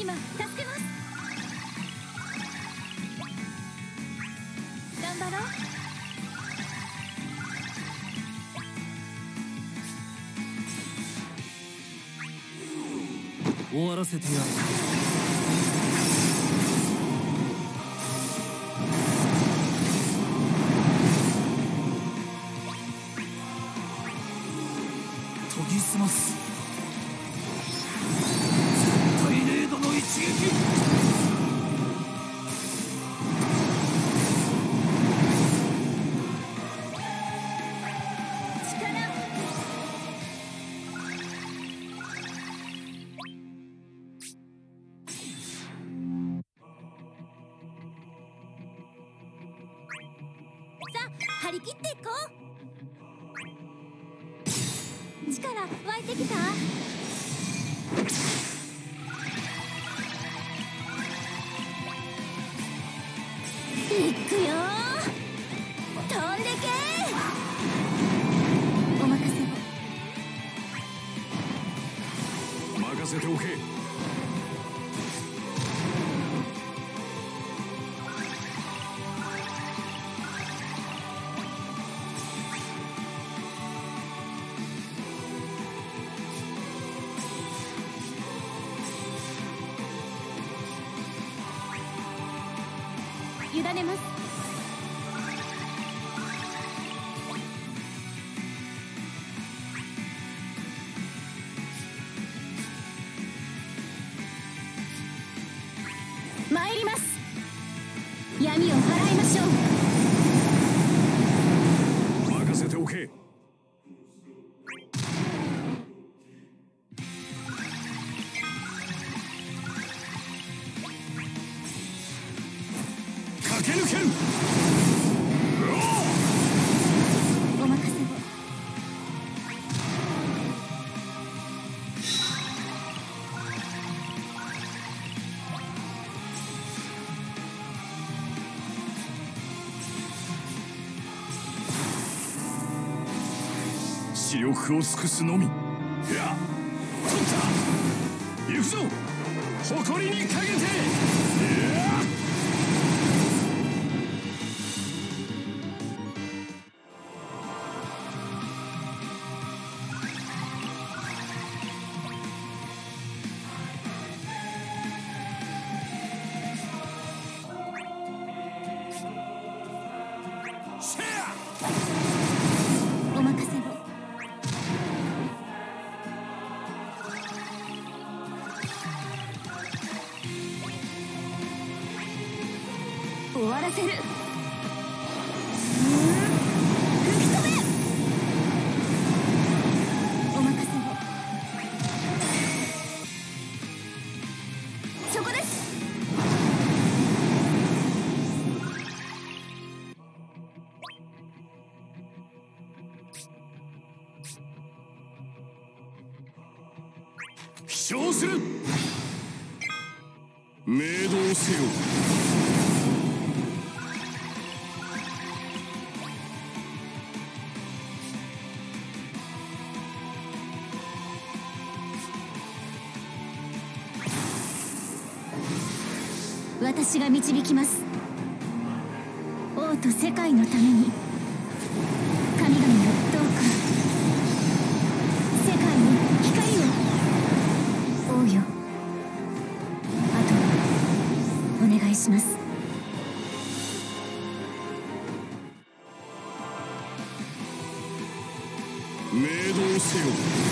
今助けます。頑張ろう。終わらせてやる。研ぎ澄ます。張り切っていこう。力湧いてきた。を任せておけけ。駆け抜ける。力を尽くすのみ。いや取った行くぞ。誇りにかけて。シェアそこです。飛翔する。明動せよ。私が導きます。王と世界のために。神々よどうか世界に光を。王よ。あとはお願いします。明動せよ。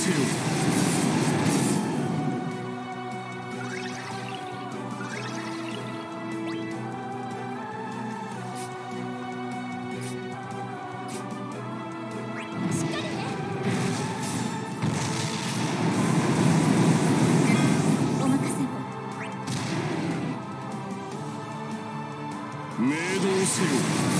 せよ命導せよ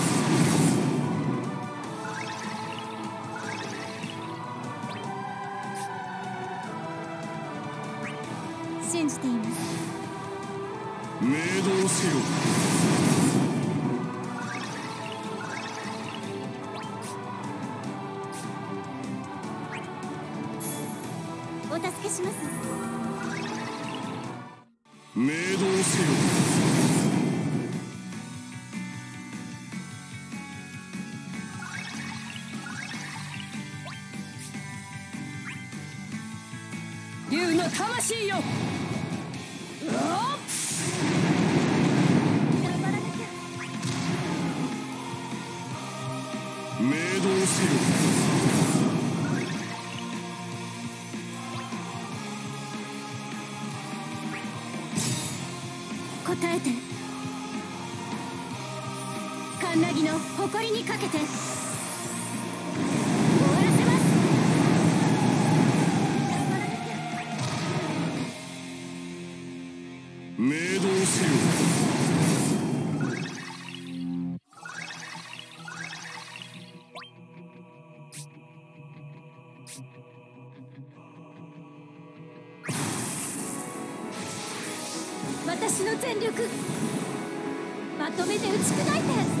明動せよ。竜の魂よ。明動せよ。誇りにかけて。終わらせます動よ。私の全力。まとめて打ち砕いて。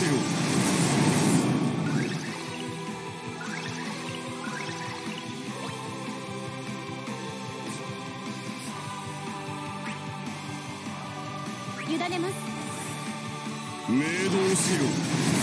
する委ねます。命しろ。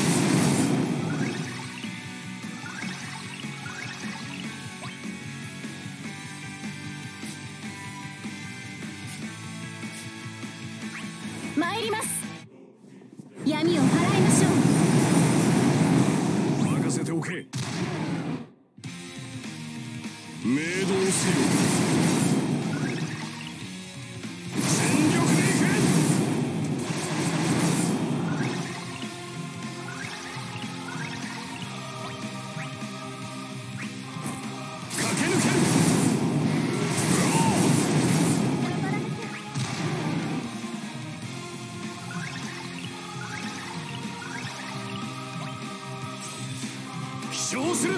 する。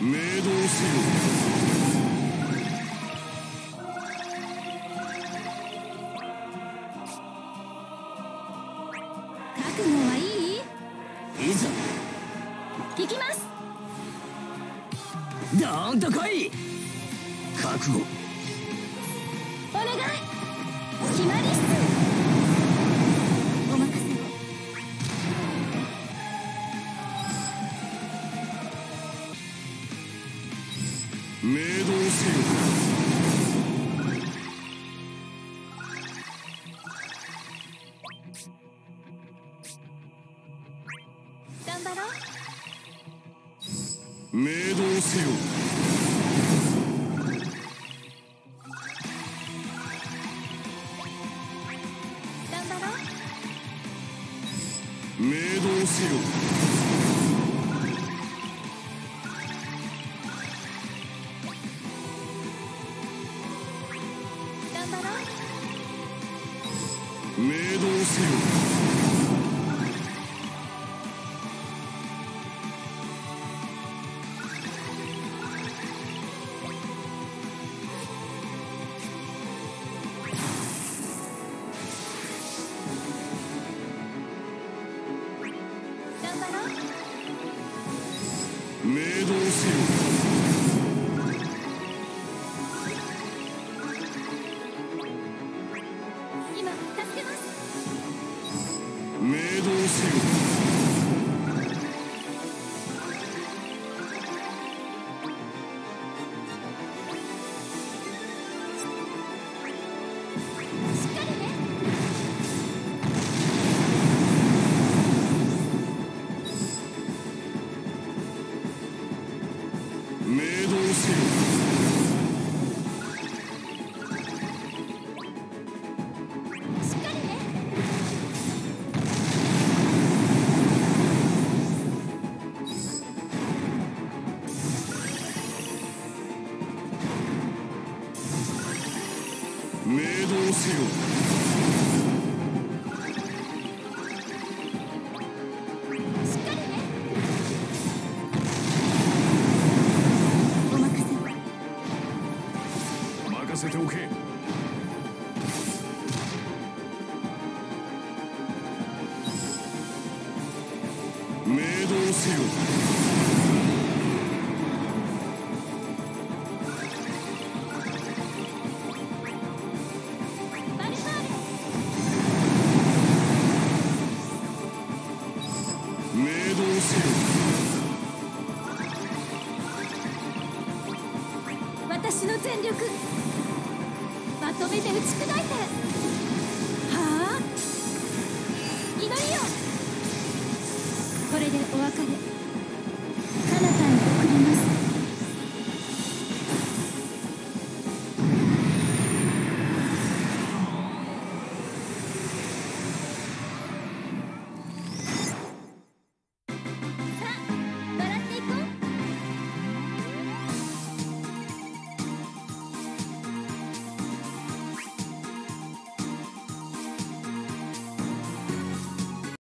命導せよ Cícero. do Senhor. せておけ。命せよ。私の全力。つて打ち砕いて